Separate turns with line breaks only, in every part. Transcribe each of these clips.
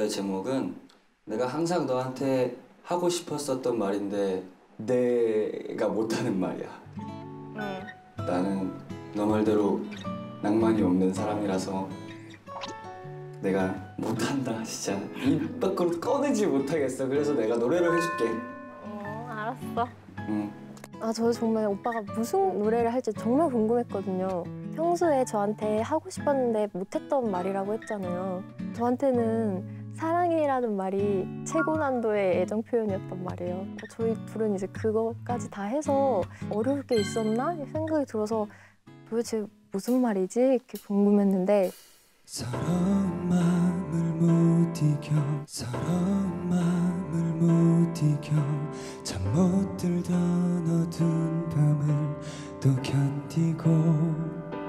노래 제목은 내가 항상 너한테 하고 싶었었던 말인데 내가 못하는 말이야.
응.
나는 너 말대로 낭만이 없는 사람이라서 내가 못한다 진짜 입 밖으로 꺼내지 못하겠어. 그래서 내가 노래를 해줄게.
어, 알았어.
응.
아, 저 정말 오빠가 무슨 노래를 할지 정말 궁금했거든요. 평소에 저한테 하고 싶었는데 못했던 말이라고 했잖아요. 저한테는 사랑이라는 말이 최고 난도의 애정 표현이었단 말이에요. 어, 저희 둘은 이제 그거까지 다 해서 어려울 게 있었나 생각이 들어서 도대체 무슨 말이지 이렇게 궁금했는데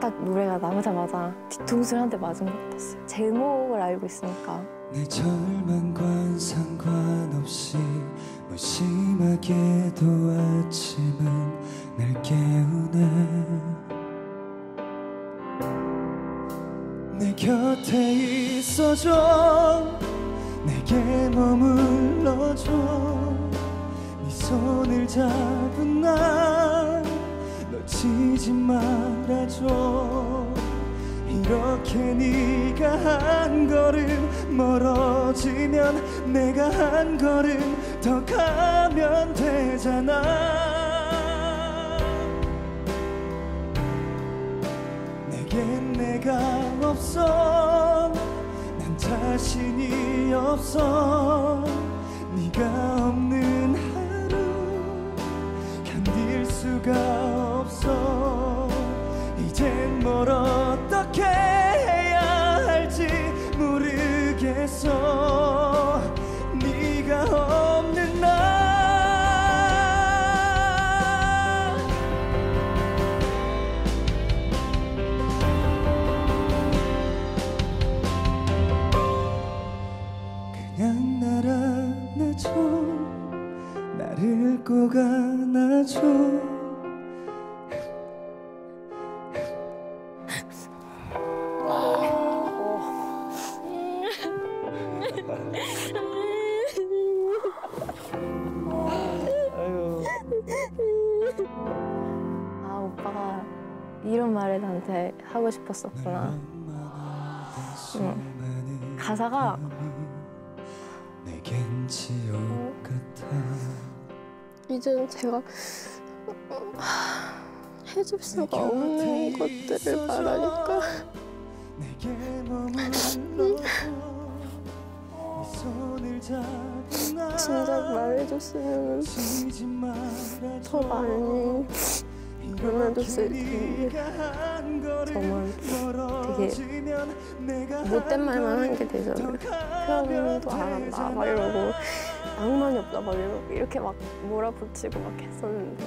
딱 노래가 나오자마자 뒤통수를 한 대 맞은 것 같았어요. 제목을 알고 있으니까.
내 절망과 상관없이 무심하게도 아침은 날 깨우네. 내 곁에 있어줘. 내게 머물러줘. 네 손을 잡은 날 놓치지 말아줘 이렇게 네가 한 걸음 멀어지면 내가 한 걸음 더 가면 되잖아. 내겐 내가 없어. 난 자신이 없어. 네가 없는 하루 견딜 수가 그냥 날 안아줘 나를 꼭 안아줘
아 오빠가 이런 말을 나한테 하고 싶었었구나. 응. 가사가 이제는 제가 해줄 수가 없는 것들을 말하니까.
날
진작 말해줬으면. 더 많이
걸음
정말
멀어지면 내가
못된 말만 한한게
걸음
되잖아요.
더
표현도 안 한다 막. 이러고 낭만이 없다 막 이러고 이렇게 막 몰아붙이고 막 했었는데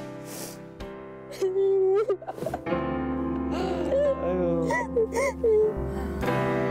난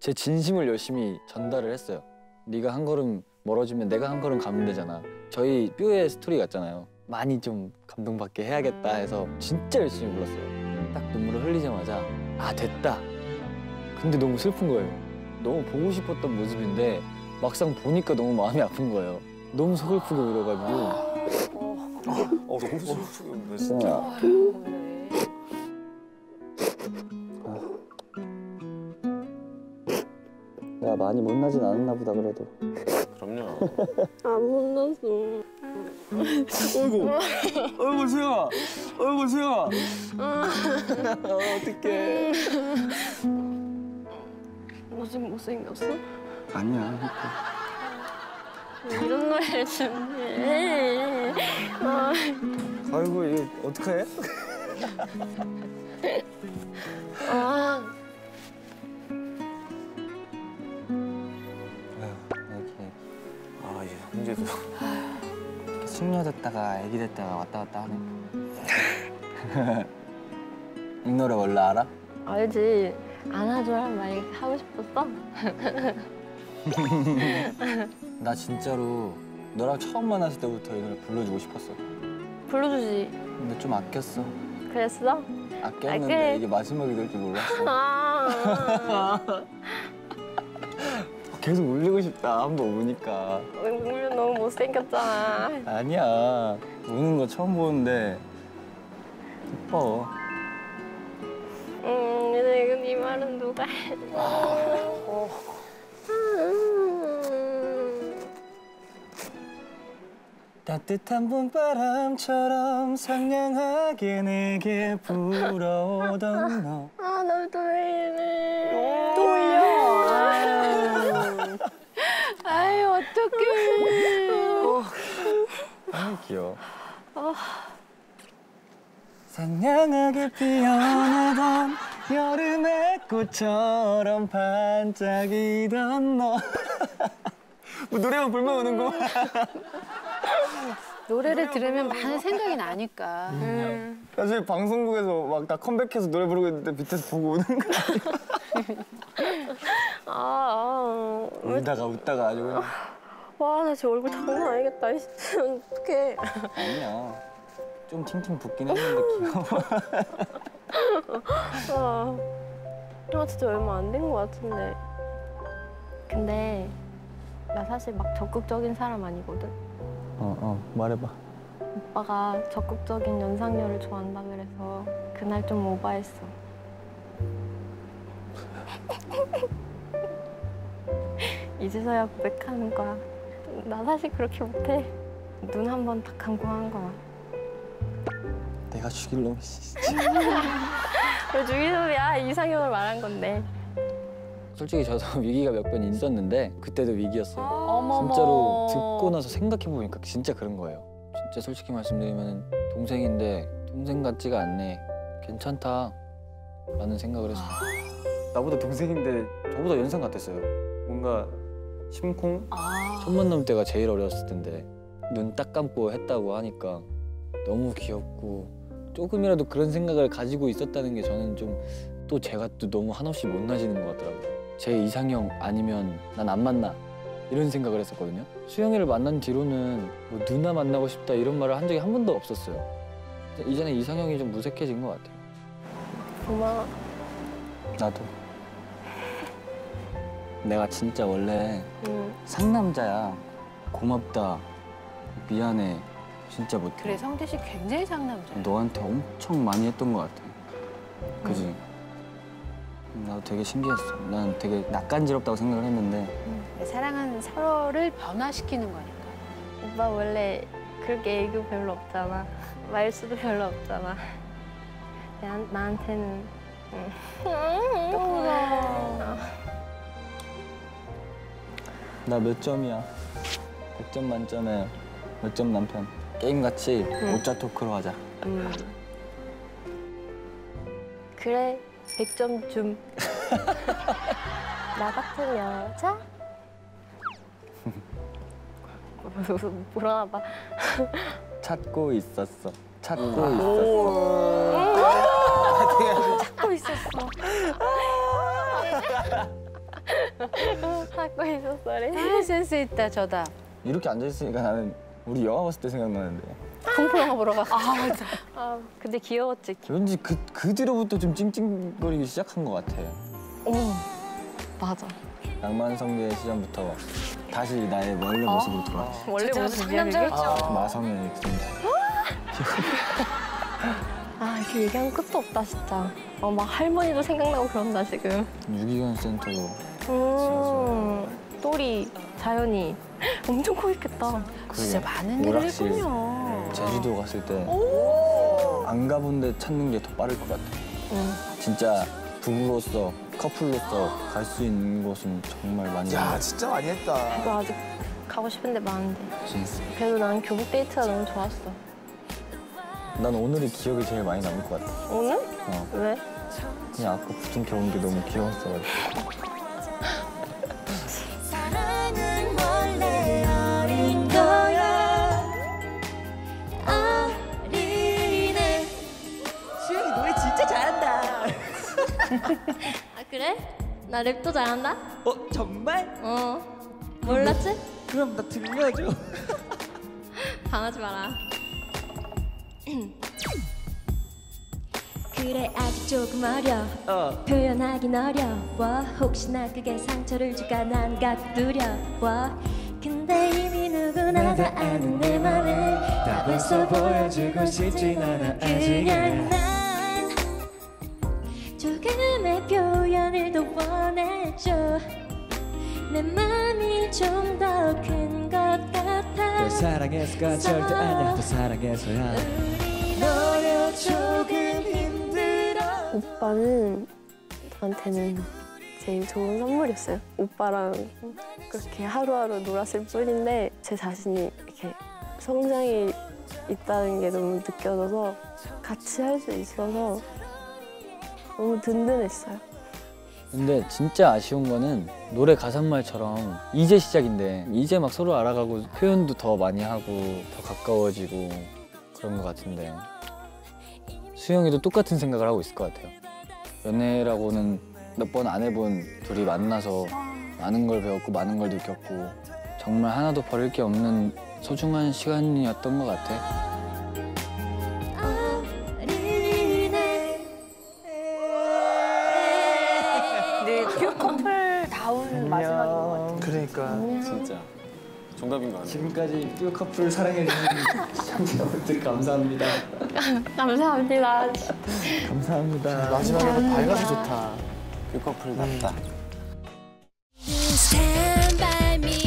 제 진심을 열심히 전달을 했어요. 네가 한 걸음 멀어지면 내가 한 걸음 가면 되잖아. 저희 뾰의 스토리 같잖아요. 많이 좀 감동받게 해야겠다 해서 진짜 열심히 불렀어요. 딱 눈물을 흘리자마자 아 됐다. 근데 너무 슬픈 거예요. 너무 보고 싶었던 모습인데 막상 보니까 너무 마음이 아픈 거예요. 너무 서글프게 울어가지고
어 너무 슬프게
승우야 내가 많이 못나진 않았나 보다 그래도.
그럼요.
안 혼났어.
어이구, 어이구 수영아, 어이구 수영아. 어떡해.
무슨 못생겼어?
아니야.
이런 노래를 준비해. 아,
아이고 이거 어떡해?
아,
이렇게
아, 이제 형제도.
숙녀 됐다가 애기 됐다가 왔다 갔다 하네. 이 노래 원래 알아?
알지. 안아줘란 말 하고 싶었어?
나 진짜로 너랑 처음 만났을 때부터 이 노래 불러주고 싶었어.
불러주지.
근데 좀 아꼈어.
그랬어?
아꼈는데
그래.
이게 마지막이 될 줄 몰랐어.
아,
계속 울리고 싶다 한 번 우니까.
물론 너무 못생겼잖아.
아니야. 우는 거 처음 보는데 예뻐.
음, 이거 네 말은 누가 해?
따뜻한 봄바람처럼 상냥하게 내게 불어오던 너.
아, 나도 왜 이래?
또 울려. 아유 어떡해.
아 귀여워. 상냥하게 피어나던 여름의 꽃처럼 반짝이던 너. 뭐 노래만 불면 우는 거.
노래를 들으면 많은 생각이 나니까.
사실 방송국에서 막다 컴백해서 노래 부르고 있는데 밑에서 보고 우는 거.
아, 아.
울다가 웃다가 아주 그냥.
와, 나 지금 얼굴 장난 아니겠다. 어떡해.
아니야. 좀 팅팅 붓긴 했는데 귀여워.
아, 아 진짜 얼마 안 된 것 같은데. 근데 나 사실 막 적극적인 사람 아니거든.
어, 어, 말해봐.
오빠가 적극적인 연상녀를 좋아한다 그래서 그날 좀 오바했어. 이제서야 고백하는 거야. 나 사실 그렇게 못해. 눈 한 번 딱 감고 한 거야.
내가 죽일 놈이.
왜 주기소비야? 이상형을 말한 건데.
솔직히 저도 위기가 몇 번 있었는데 그때도 위기였어요.
어머머.
진짜로 듣고 나서 생각해 보니까 진짜 그런 거예요. 진짜 솔직히 말씀드리면 동생인데 동생 같지가 않네. 괜찮다. 라는 생각을 했어요. 나보다 동생인데 저보다 연상 같았어요. 뭔가 심쿵?
아.
첫 만남 때가 제일 어렸을 텐데 눈 딱 감고 했다고 하니까 너무 귀엽고 조금이라도 그런 생각을 가지고 있었다는 게 저는 좀 또 제가 또 너무 한없이 못나지는 것 같더라고요. 제 이상형 아니면 난 안 만나 이런 생각을 했었거든요. 수영이를 만난 뒤로는 뭐 누나 만나고 싶다 이런 말을 한 적이 한 번도 없었어요. 이전에 이상형이 좀 무색해진 것 같아요.
고마워.
나도. 내가 진짜 원래
응.
상남자야. 고맙다. 미안해. 진짜 못해.
그래 성대 씨 굉장히 상남자야.
너한테 엄청 많이 했던 것 같아. 그지? 음, 나도 되게 신기했어. 난 되게 낯간지럽다고 생각을 했는데
사랑하는 서로를 변화시키는 거니까.
오빠 원래 그렇게 애교 별로 없잖아. 말수도 별로 없잖아. 나, 나한테는 응.
또 울어.
나몇 점이야? 100점 만점에 몇 점 남편? 게임같이 오짜 토크로 하자.
음. 그래, 100점 줌. 나 같은 여자? 물어봐.
찾고 있었어. 찾고
음.
있었어.
찾고 있었어. 찾고 있었어래.
아 센스 있다 저다.
이렇게 앉아 있으니까 나는 우리 영화 봤을 때 생각나는데
공포 영화 보러 가.
아 맞아.
아, 근데 귀여웠지.
왠지 그, 그 뒤로부터 좀 찡찡거리기 시작한 것 같아.
어, 맞아.
낭만성대 시절부터 다시 나의 원래 모습으로 돌아왔어.
원래 모습이야,
상남자였죠.
그게?
마성의 엑스인지.
아 이렇게 얘기하면 끝도 없다 진짜. 어, 막 할머니도 생각나고 그런다 지금.
유기견 센터도
음, 또리, 자연이 엄청 커있겠다.
진짜 많은 일을. 했군요.
제주도 갔을 때 안 가본 데 찾는 게 더 빠를 것 같아.
응.
진짜 부부로서 커플로서 갈 수 있는 곳은 정말 많이
야
있는
진짜 많이 했다.
나도 아직 가고 싶은 데 많은데.
거지.
그래도 나는 교복 데이트가 너무 좋았어.
난 오늘이 기억이 제일 많이 남을 것 같아.
오늘?
어,
왜?
그냥 아까 부둥켜 온게 너무 귀여웠어가지고.
아 그래? 나 랩도 잘한다?
어 정말?
어 몰랐지?
그럼 나 들려줘.
당하지 마라 그래 아직 조금 어려
어.
표현하긴 어려워 혹시나 그게 상처를 줄까 난 가끔 두려워 근데 이미 누구나 다 아는 내 맘을
다 벌써 보여주고 싶진 않아
그냥
아직은.
난 조금 더 원해줘 내 맘이 좀 더 큰 것 같아
널 사랑해서가 절대 아니야. 또 사랑해서야.
너려 조금 힘들어
오빠는 저한테는 제일 좋은 선물이었어요. 오빠랑 그렇게 하루하루 놀았을 뿐인데 제 자신이 이렇게 성장이 있다는 게 너무 느껴져서 같이 할 수 있어서 너무 든든했어요.
근데 진짜 아쉬운 거는 노래 가사말처럼 이제 시작인데 이제 막 서로 알아가고 표현도 더 많이 하고 더 가까워지고 그런 것 같은데 수영이도 똑같은 생각을 하고 있을 것 같아요. 연애라고는 몇 번 안 해본 둘이 만나서 많은 걸 배웠고 많은 걸 느꼈고 정말 하나도 버릴 게 없는 소중한 시간이었던 것 같아.
근데 퓨 커플 다운 마지막인 것 같아요.
그러니까
진짜.
정답인 거 아니야?
지금까지 뼈 커플 사랑해 주신 시청자분들 감사합니다.
감사합니다.
감사합니다.
마지막에도 밝아서 좋다. 그 커플답다.
Stand by me